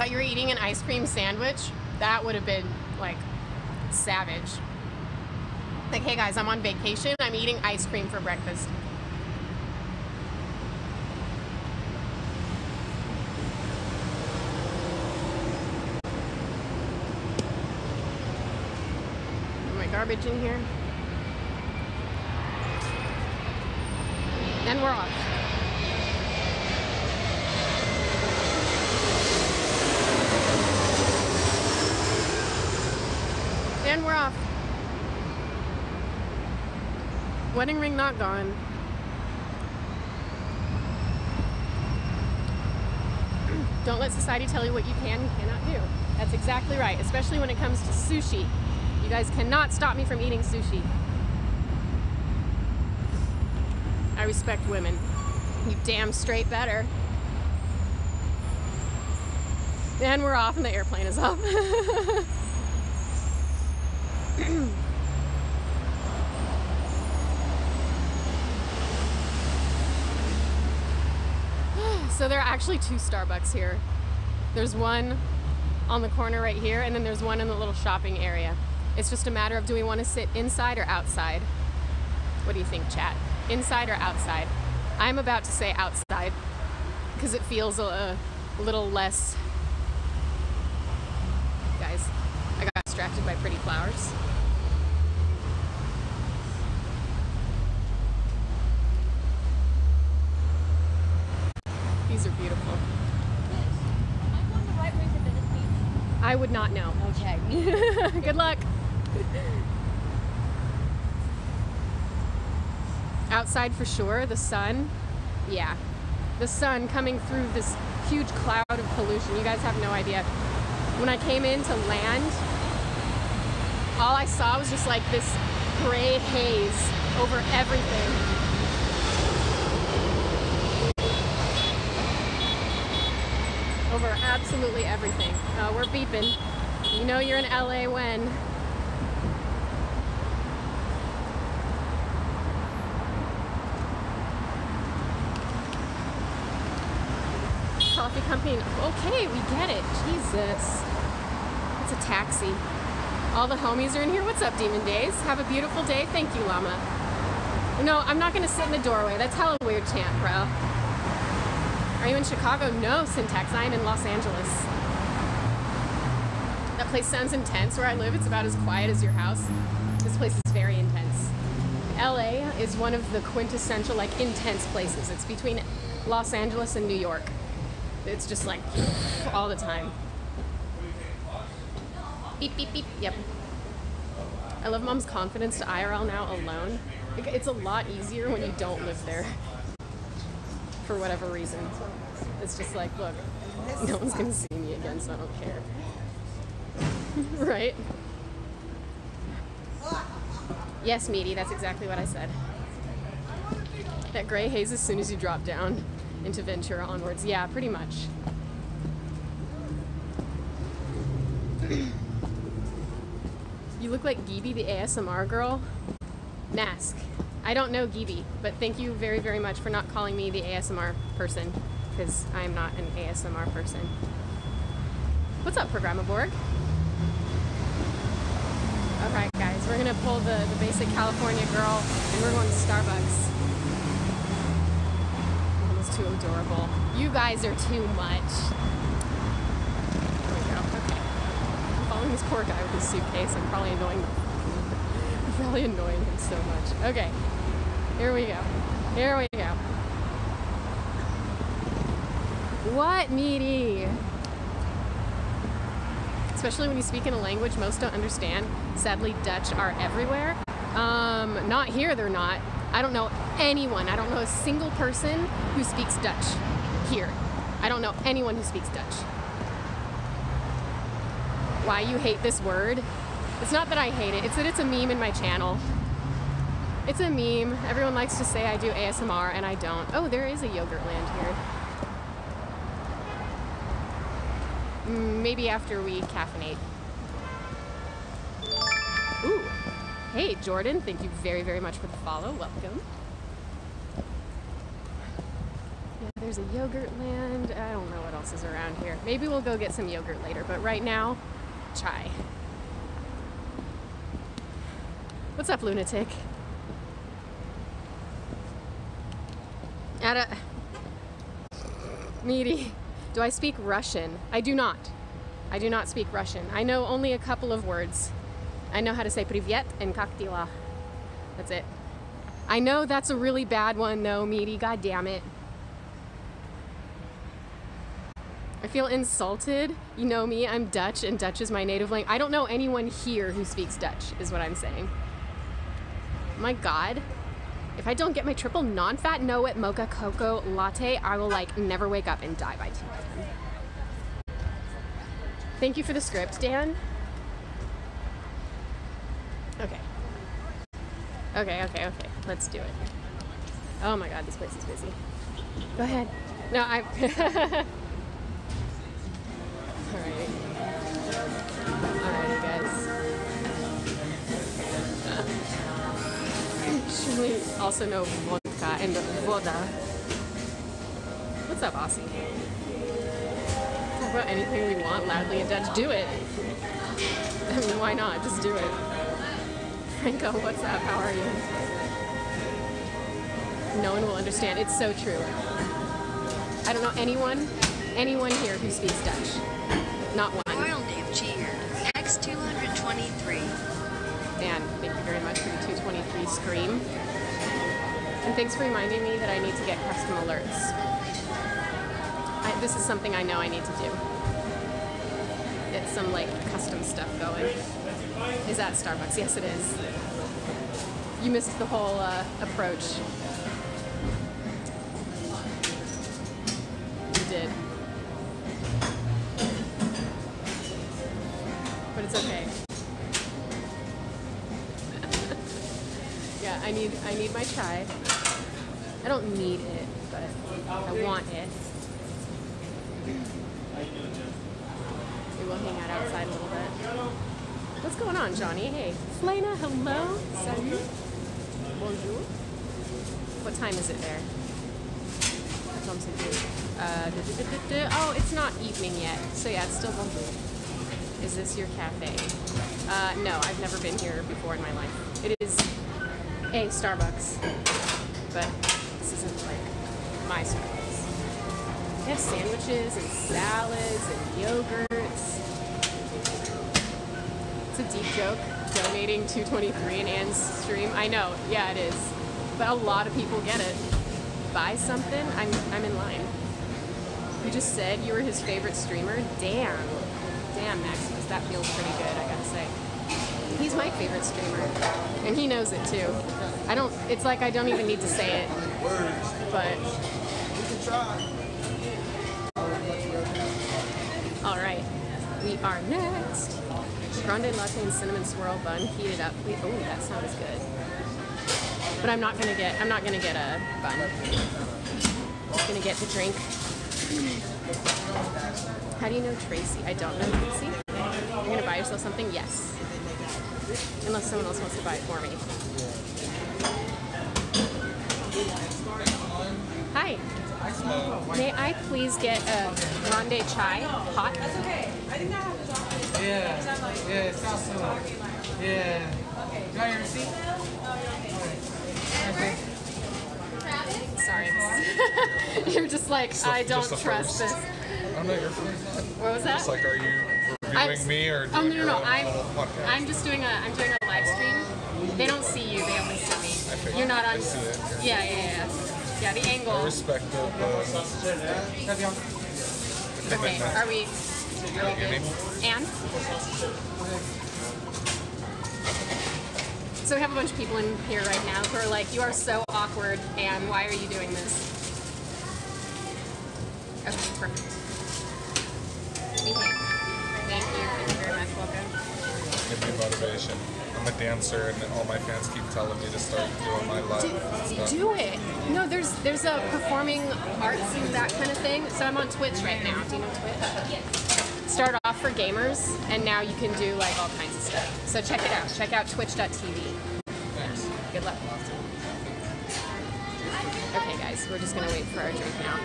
Thought you were eating an ice cream sandwich. That would have been like savage. Like, hey guys, I'm on vacation. I'm eating ice cream for breakfast. My garbage in here. And we're off. And we're off. Wedding ring not gone. Don't let society tell you what you can and cannot do. That's exactly right, especially when it comes to sushi. You guys cannot stop me from eating sushi. I respect women. You damn straight better. And we're off and the airplane is off. so there are actually two Starbucks here. There's one on the corner right here, and then there's one in the little shopping area. It's just a matter of do we want to sit inside or outside? What do you think, chat? Inside or outside? I'm about to say outside because it feels a, a little less. Guys, I got distracted by pretty flowers. Are beautiful. Am I going the right way for Venice I would not know. Okay. Good luck. Outside for sure, the sun. Yeah. The sun coming through this huge cloud of pollution. You guys have no idea. When I came in to land, all I saw was just like this gray haze over everything. Over absolutely everything. Uh, we're beeping. You know you're in LA when. Coffee company. Okay, we get it. Jesus. It's a taxi. All the homies are in here. What's up, Demon Days? Have a beautiful day. Thank you, Llama. No, I'm not gonna sit in the doorway. That's hella weird chant, bro. Are you in Chicago? No, Syntax. I am in Los Angeles. That place sounds intense where I live. It's about as quiet as your house. This place is very intense. LA is one of the quintessential, like, intense places. It's between Los Angeles and New York. It's just like all the time. Beep, beep, beep. Yep. I love mom's confidence to IRL now alone. It's a lot easier when you don't live there for whatever reason. It's just like, look, no one's gonna see me again, so I don't care. right? Yes, meaty, that's exactly what I said. That gray haze as soon as you drop down into Ventura onwards. Yeah, pretty much. you look like Gibi, the ASMR girl. Mask. I don't know Gibi, but thank you very, very much for not calling me the ASMR person, because I am not an ASMR person. What's up, Programmaborg? Alright, guys, we're gonna pull the, the basic California girl, and we're going to Starbucks. Was too adorable. You guys are too much. There we go. Okay. I'm following this poor guy with his suitcase. I'm probably annoying I'm probably annoying him so much. Okay. Here we go. Here we go. What, meaty? Especially when you speak in a language most don't understand. Sadly, Dutch are everywhere. Um, not here, they're not. I don't know anyone. I don't know a single person who speaks Dutch here. I don't know anyone who speaks Dutch. Why you hate this word? It's not that I hate it, it's that it's a meme in my channel. It's a meme. Everyone likes to say I do ASMR and I don't. Oh, there is a Yogurtland here. Maybe after we caffeinate. Ooh. Hey, Jordan, thank you very, very much for the follow. Welcome. Yeah, There's a Yogurtland. I don't know what else is around here. Maybe we'll go get some yogurt later, but right now, chai. What's up, lunatic? Ada. Meaty. Do I speak Russian? I do not. I do not speak Russian. I know only a couple of words. I know how to say privyet and как дела. That's it. I know that's a really bad one though, Meaty. God damn it. I feel insulted. You know me, I'm Dutch and Dutch is my native language. I don't know anyone here who speaks Dutch, is what I'm saying. My god. If I don't get my triple non-fat no wet mocha cocoa latte, I will like never wake up and die by 2 p.m. Thank you for the script, Dan. Okay. Okay, okay, okay. Let's do it. Oh my god, this place is busy. Go ahead. No, I. We also know vodka and voda? What's up, Aussie? Talk about anything we want loudly in Dutch. Do it. I mean, why not? Just do it. Franco, what's up? How are you? No one will understand. It's so true. I don't know anyone, anyone here who speaks Dutch. Not one. Name cheered. X223. Dan, thank you very much for the 223 scream. And thanks for reminding me that I need to get custom alerts. I, this is something I know I need to do. Get some like custom stuff going. Is that Starbucks? Yes, it is. You missed the whole uh, approach. You did. But it's okay. I need I need my chai. I don't need it, but I want it. We will hang out outside a little bit. What's going on, Johnny? Hey. Flana, hello. Salut. Bonjour. What time is it there? Uh. Oh, it's not evening yet. So yeah, it's still bonjour. Is this your cafe? Uh, no, I've never been here before in my life. It is a Starbucks, but this isn't like my Starbucks. They have sandwiches and salads and yogurts. It's a deep joke. Donating 223 in Anne's stream. I know, yeah, it is. But a lot of people get it. Buy something, I'm, I'm in line. You just said you were his favorite streamer? Damn. Damn, Maximus, that feels pretty good, I gotta say. He's my favorite streamer. And he knows it too. I don't, it's like I don't even need to say it. But. We can try. Alright, we are next. Grande latte and cinnamon swirl bun heated up. Oh, that sounds good. But I'm not gonna get, I'm not gonna get a bun. Just gonna get the drink. How do you know Tracy? I don't know Tracy. You're gonna buy yourself something? Yes. Unless someone else wants to buy it for me. Hi. May I please get a grande chai hot? that's okay Yeah, yeah, it's not so. Yeah. You got your receipt? Okay. Sorry. You're just like, I don't trust first. this. I'm not your first. What was that? It's like, are you reviewing I'm- me or oh, doing Oh no no no! I'm? I'm just doing a I'm doing a live stream. They don't see you; they only see me. You're not on. I it, Yeah yeah yeah. Yeah, the I angle. respect the, the Okay, are we? And? So we have a bunch of people in here right now who are like, "You are so awkward, and why are you doing this?" Okay, perfect. Motivation. I'm a dancer, and all my fans keep telling me to start doing my live Do, do it. No, there's there's a performing arts and that kind of thing. So I'm on Twitch right now. Do you know Twitch? Start off for gamers, and now you can do like all kinds of stuff. So check it out. Check out twitch.tv. Thanks. Good luck. Okay, guys. guys. We're just gonna wait for our drink now.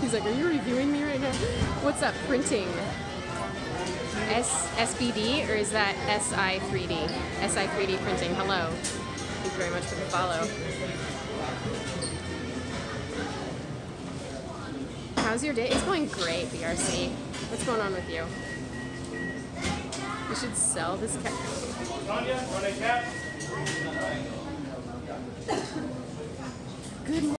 He's like, are you reviewing me right now? What's up, printing? S SBD or is that SI3D? SI3D printing. Hello. Thank you very much for the follow. How's your day? It's going great, BRC. What's going on with you? We should sell this cat. Good